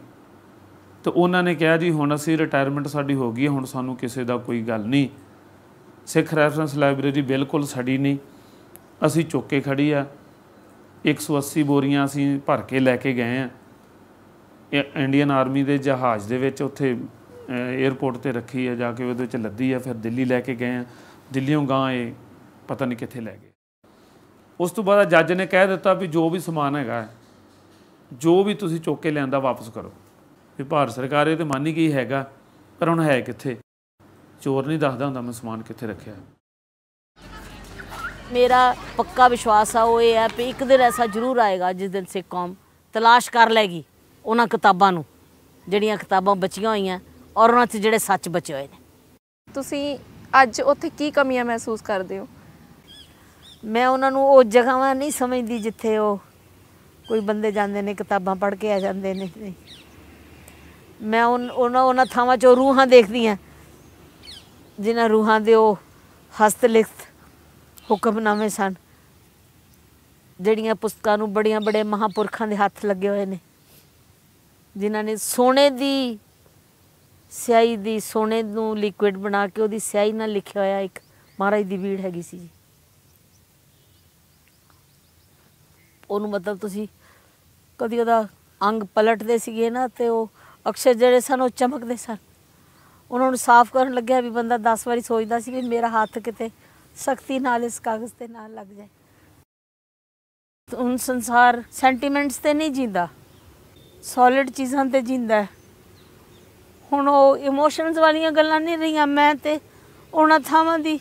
ਤੇ ਉਹਨਾਂ ਨੇ ਕਿਹਾ ਜੀ, ਹੁਣ ਅਸੀਂ ਰਿਟਾਇਰਮੈਂਟ ਸਾਡੀ ਹੋ ਗਈ ਹੈ, ਹੁਣ ਸਾਨੂੰ ਕਿਸੇ ਦਾ ਕੋਈ ਗੱਲ ਨਹੀਂ। ਸਿੱਖ ਰੈਫਰੈਂਸ ਲਾਇਬ੍ਰੇਰੀ ਬਿਲਕੁਲ ਸੜੀ ਨਹੀਂ। ਅਸੀਂ ਚੁੱਕ ਕੇ ਖੜੀ ਆ। 180 ਬੋਰੀਆਂ ਅਸੀਂ ਭਰ ਕੇ ਲੈ ਕੇ ਗਏ ਆ। ਇੰਡੀਅਨ ਆਰਮੀ ਦੇ ਜਹਾਜ਼ ਦੇ ਵਿੱਚ ਉੱਥੇ 에ਅਰਪੋਰਟ ਤੇ ਰੱਖੀ ਆ, ਜਾ ਕੇ ਉਹਦੇ ਵਿੱਚ ਲੱਦੀ ਆ, ਫਿਰ ਦਿੱਲੀ ਲੈ ਕੇ ਗਏ ਆ। ਦਿੱਲੀੋਂ ਗਾਂ ਇਹ ਪਤਾ ਨਹੀਂ ਕਿੱਥੇ ਲੈ ਗਏ। ਉਸ ਤੋਂ ਬਾਅਦ ਜੱਜ ਨੇ ਕਹਿ ਦਿੱਤਾ ਵੀ ਜੋ ਵੀ ਸਮਾਨ ਹੈਗਾ ਜੋ ਵੀ ਤੁਸੀਂ ਚੁੱਕ ਕੇ ਲਿਆਂਦਾ ਵਾਪਸ ਕਰੋ। ਵੀ ਭਾਰਤ ਸਰਕਾਰ ਇਹ ਤੇ ਮੰਨ ਹੀ ਗਈ ਹੈਗਾ, ਪਰ ਹੁਣ ਹੈ ਕਿੱਥੇ? ਚੋਰ ਨਹੀਂ ਦੱਸਦਾ ਹੁੰਦਾ ਮੈਂ ਸਮਾਨ ਕਿੱਥੇ ਰੱਖਿਆ। ਮੇਰਾ ਪੱਕਾ ਵਿਸ਼ਵਾਸ ਆ ਉਹ ਇਹ ਹੈ ਕਿ ਇੱਕ ਦਿਨ ਐਸਾ ਜ਼ਰੂਰ ਆਏਗਾ ਜਿਸ ਦਿਨ ਸਿੱਖ ਕੌਮ ਤਲਾਸ਼ ਕਰ ਲੈਗੀ ਉਹਨਾਂ ਕਿਤਾਬਾਂ ਨੂੰ ਜਿਹੜੀਆਂ ਕਿਤਾਬਾਂ ਬਚੀਆਂ ਹੋਈਆਂ ਔਰ ਉਹਨਾਂ 'ਚ ਜਿਹੜੇ ਸੱਚ ਬਚੇ ਹੋਏ ਨੇ ਤੁਸੀਂ ਅੱਜ ਉੱਥੇ ਕੀ ਕਮੀਆਂ ਮਹਿਸੂਸ ਕਰਦੇ ਹੋ ਮੈਂ ਉਹਨਾਂ ਨੂੰ ਉਹ ਜਗ੍ਹਾਵਾਂ ਨਹੀਂ ਸਮਝਦੀ ਜਿੱਥੇ ਉਹ ਕੋਈ ਬੰਦੇ ਜਾਂਦੇ ਨੇ ਕਿਤਾਬਾਂ ਪੜ੍ਹ ਕੇ ਆ ਜਾਂਦੇ ਨੇ। ਮੈਂ ਉਹਨਾਂ ਉਹਨਾਂ ਥਾਵਾਂ 'ਚੋਂ ਰੂਹਾਂ ਦੇਖਦੀ ਹਾਂ ਜਿਨ੍ਹਾਂ ਰੂਹਾਂ ਦੇ ਉਹ ਹਸਤ ਲਿਖਤ ਹੁਕਮਨਾਮੇ ਸਨ। ਜਿਹੜੀਆਂ ਪੁਸਤਕਾਂ ਨੂੰ ਬੜੀਆਂ ਬੜੇ ਮਹਾਪੁਰਖਾਂ ਦੇ ਹੱਥ ਲੱਗੇ ਹੋਏ ਨੇ। ਜਿਨ੍ਹਾਂ ਨੇ ਸੋਨੇ ਦੀ ਸਿਆਹੀ ਦੀ ਸੋਨੇ ਨੂੰ ਲਿਕੁਇਡ ਬਣਾ ਕੇ ਉਹਦੀ ਸਿਆਹੀ ਨਾਲ ਲਿਖਿਆ ਹੋਇਆ ਇੱਕ ਮਹਾਰਾਜ ਦੀ ਵੀੜ ਹੈਗੀ ਸੀ ਜੀ। ਉਹਨੂੰ ਮਤਲਬ ਤੁਸੀਂ ਕਦੀ ਉਹਦਾ ਅੰਗ ਪਲਟਦੇ ਸੀਗੇ ਨਾ ਤੇ ਉਹ ਅਕਸ਼ਰ ਜਿਹੜੇ ਸਨ ਉਹ ਚਮਕਦੇ ਸਨ। ਉਹਨਾਂ ਨੂੰ ਸਾਫ਼ ਕਰਨ ਲੱਗਿਆ ਵੀ ਬੰਦਾ 10 ਵਾਰੀ ਸੋਚਦਾ ਸੀ ਵੀ ਮੇਰਾ ਹੱਥ ਕਿਤੇ ਸਖਤੀ ਨਾਲ ਇਸ ਕਾਗਜ਼ ਤੇ ਨਾਲ ਲੱਗ ਜਾਏ। ਹੁਣ ਸੰਸਾਰ ਸੈਂਟੀਮੈਂਟਸ ਤੇ ਨਹੀਂ ਜਿੰਦਾ। ਸੋਲਿਡ ਚੀਜ਼ਾਂ ਤੇ ਜਿੰਦਾ ਹੁਣ ਉਹ ਇਮੋਸ਼ਨਸ ਵਾਲੀਆਂ ਗੱਲਾਂ ਨਹੀਂ ਰਹੀਆਂ। ਮੈਂ ਤੇ ਉਹਨਾਂ ਥਾਵਾਂ ਦੀ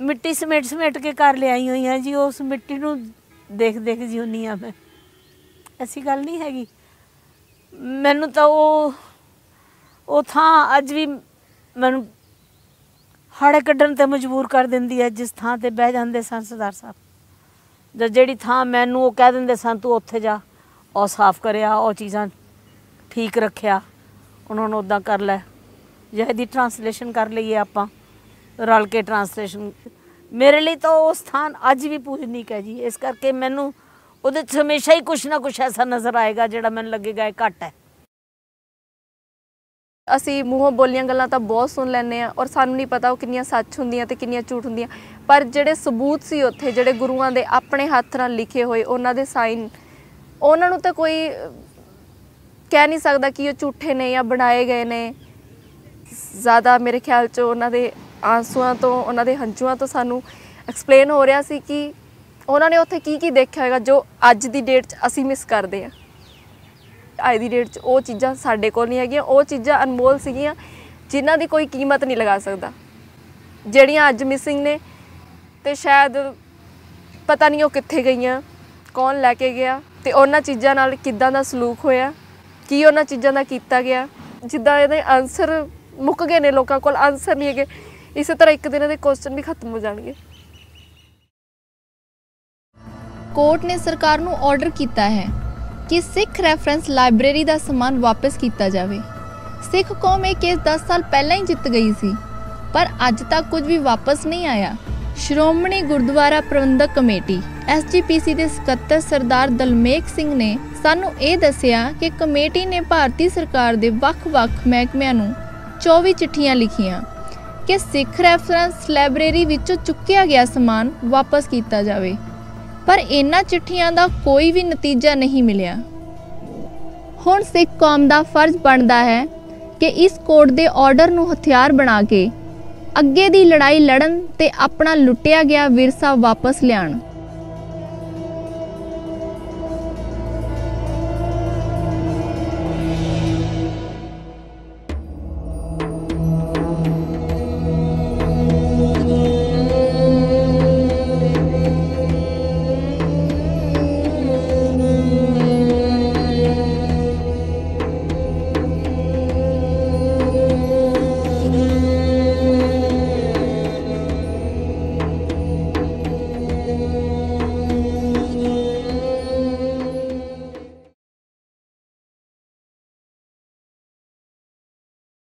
ਮਿੱਟੀ ਸਮੇਟ ਸਮੇਟ ਕੇ ਘਰ ਲਿਆਈ ਹੋਈ ਹਾਂ ਜੀ। ਉਸ ਮਿੱਟੀ ਨੂੰ ਦੇਖ ਦੇਖ ਜਿਉਣੀ ਆ ਮੈਂ। ਐਸੀ ਗੱਲ ਨਹੀਂ ਹੈਗੀ। ਮੈਨੂੰ ਤਾਂ ਉਹ ਉਹ ਥਾਂ ਅੱਜ ਵੀ ਮੈਨੂੰ ਹਾੜੇ ਕੱਢਣ ਤੇ ਮਜਬੂਰ ਕਰ ਦਿੰਦੀ ਹੈ ਜਿਸ ਥਾਂ ਤੇ ਬਹਿ ਜਾਂਦੇ ਸਨ ਸਰਦਾਰ ਸਾਹਿਬ। ਜਾਂ ਜਿਹੜੀ ਥਾਂ ਮੈਨੂੰ ਉਹ ਕਹਿ ਦਿੰਦੇ ਸਨ, ਤੂੰ ਉੱਥੇ ਜਾ, ਉਹ ਸਾਫ਼ ਕਰਿਆ, ਉਹ ਚੀਜ਼ਾਂ ਠੀਕ ਰੱਖਿਆ, ਉਹਨਾਂ ਨੂੰ ਉਦਾਂ ਕਰ ਲੈ। ਜਾਂ ਇਹਦੀ ਟਰਾਂਸਲੇਸ਼ਨ ਕਰ ਲਈਏ ਆਪਾਂ, ਰਲ ਕੇ ਟਰਾਂਸਲੇਸ਼ਨ ਮੇਰੇ ਲਈ ਤਾਂ ਉਹ ਸਥਾਨ ਅੱਜ ਵੀ ਪੂਜਨੀਕ ਹੈ ਜੀ। ਇਸ ਕਰਕੇ ਮੈਨੂੰ ਉਹਦੇ 'ਚ ਹਮੇਸ਼ਾ ਹੀ ਕੁਛ ਨਾ ਕੁਛ ਐਸਾ ਨਜ਼ਰ ਆਏਗਾ, ਜਿਹੜਾ ਮੈਨੂੰ ਲੱਗੇਗਾ ਇਹ ਘੱਟ ਹੈ ਅਸੀਂ ਮੂੰਹੋਂ ਬੋਲੀਆਂ ਗੱਲਾਂ ਤਾਂ ਬਹੁਤ ਸੁਣ ਲੈਂਦੇ ਆ ਔਰ ਸਾਨੂੰ ਨਹੀਂ ਪਤਾ ਉਹ ਕਿੰਨੀਆਂ ਸੱਚ ਹੁੰਦੀਆਂ ਤੇ ਕਿੰਨੀਆਂ ਝੂਠ ਹੁੰਦੀਆਂ। ਪਰ ਜਿਹੜੇ ਸਬੂਤ ਸੀ ਉੱਥੇ, ਜਿਹੜੇ ਗੁਰੂਆਂ ਦੇ ਆਪਣੇ ਹੱਥ ਨਾਲ ਲਿਖੇ ਹੋਏ, ਉਹਨਾਂ ਦੇ ਸਾਈਨ ਉਹਨਾਂ ਨੂੰ ਤਾਂ ਕੋਈ ਕਹਿ ਨਹੀਂ ਸਕਦਾ ਕਿ ਉਹ ਝੂਠੇ ਨੇ ਜਾਂ ਬਣਾਏ ਗਏ ਨੇ। ਜ਼ਿਆਦਾ ਮੇਰੇ ਖਿਆਲ 'ਚ ਉਹਨਾਂ ਦੇ ਆਂਸੂਆਂ ਤੋਂ, ਉਹਨਾਂ ਦੇ ਹੰਝੂਆਂ ਤੋਂ ਸਾਨੂੰ ਐਕਸਪਲੇਨ ਹੋ ਰਿਹਾ ਸੀ ਕਿ ਉਹਨਾਂ ਨੇ ਉੱਥੇ ਕੀ ਕੀ ਦੇਖਿਆ ਹੋਵੇਗਾ ਜੋ ਅੱਜ ਦੀ ਡੇਟ 'ਚ ਅਸੀਂ ਮਿਸ ਕਰਦੇ ਹਾਂ। ਅੱਜ ਦੀ ਡੇਟ 'ਚ ਉਹ ਚੀਜ਼ਾਂ ਸਾਡੇ ਕੋਲ ਨਹੀਂ ਹੈਗੀਆਂ, ਉਹ ਚੀਜ਼ਾਂ ਅਨਮੋਲ ਸੀਗੀਆਂ, ਜਿਨ੍ਹਾਂ ਦੀ ਕੋਈ ਕੀਮਤ ਨਹੀਂ ਲਗਾ ਸਕਦਾ। ਜਿਹੜੀਆਂ ਅੱਜ ਮਿਸਿੰਗ ਨੇ, ਤੇ ਸ਼ਾਇਦ ਪਤਾ ਨਹੀਂ ਉਹ ਕਿੱਥੇ ਗਈਆਂ, ਕੌਣ ਲੈ ਕੇ ਗਿਆ, ਤੇ ਉਹਨਾਂ ਚੀਜ਼ਾਂ ਨਾਲ ਕਿੱਦਾਂ ਦਾ ਸਲੂਕ ਹੋਇਆ, ਕੀ ਉਹਨਾਂ ਚੀਜ਼ਾਂ ਦਾ ਕੀਤਾ ਗਿਆ। ਜਿੱਦਾਂ ਇਹਦੇ ਆਨਸਰ ਮੁੱਕ ਗਏ ਨੇ ਲੋਕਾਂ ਕੋਲ ਆਨਸਰ ਨਹੀਂ ਹੈਗੇ। ਇਸੇ ਤਰ੍ਹਾਂ ਇੱਕ ਦਿਨ ਇਹਦੇ ਕੁਐਸਚਨ ਵੀ ਖਤਮ ਹੋ ਜਾਣਗੇ। ਕੋਰਟ ਨੇ ਸਰਕਾਰ ਨੂੰ ਆਰਡਰ ਕੀਤਾ ਹੈ। ਕਿ ਸਿੱਖ ਰੈਫਰੈਂਸ ਲਾਇਬ੍ਰੇਰੀ ਦਾ ਸਮਾਨ ਵਾਪਸ ਕੀਤਾ ਜਾਵੇ। ਸਿੱਖ ਕੌਮ ਇਹ ਕੇਸ 10 ਸਾਲ ਪਹਿਲਾਂ ਹੀ ਜਿੱਤ ਗਈ ਸੀ, ਪਰ ਅੱਜ ਤੱਕ ਕੁਝ ਵੀ ਵਾਪਸ ਨਹੀਂ ਆਇਆ। ਸ਼੍ਰੋਮਣੀ ਗੁਰਦੁਆਰਾ ਪ੍ਰਬੰਧਕ ਕਮੇਟੀ ਐਸਜੀਪੀਸੀ ਦੇ ਸਕੱਤਰ ਸਰਦਾਰ ਦਲਮੇਕ ਸਿੰਘ ਨੇ ਸਾਨੂੰ ਇਹ ਦੱਸਿਆ ਕਿ ਕਮੇਟੀ ਨੇ ਭਾਰਤੀ ਸਰਕਾਰ ਦੇ ਵੱਖ-ਵੱਖ ਮਹਿਕਮਿਆਂ ਨੂੰ 24 ਚਿੱਠੀਆਂ ਲਿਖੀਆਂ ਕਿ ਸਿੱਖ ਰੈਫਰੈਂਸ ਲਾਇਬ੍ਰੇਰੀ ਵਿੱਚੋਂ ਚੁੱਕਿਆ ਗਿਆ ਸਮਾਨ ਵਾਪਸ ਕੀਤਾ ਜਾਵੇ। ਪਰ ਇਹਨਾਂ ਚਿੱਠੀਆਂ ਦਾ ਕੋਈ ਵੀ ਨਤੀਜਾ ਨਹੀਂ ਮਿਲਿਆ। ਹੁਣ ਸਿੱਖ ਕੌਮ ਦਾ ਫਰਜ਼ ਬਣਦਾ ਹੈ ਕਿ ਇਸ ਕੋਰਟ ਦੇ ਆਰਡਰ ਨੂੰ ਹਥਿਆਰ ਬਣਾ ਕੇ ਅੱਗੇ ਦੀ ਲੜਾਈ ਲੜਨ ਤੇ ਆਪਣਾ ਲੁੱਟਿਆ ਗਿਆ ਵਿਰਸਾ ਵਾਪਸ ਲਿਆਉਣ।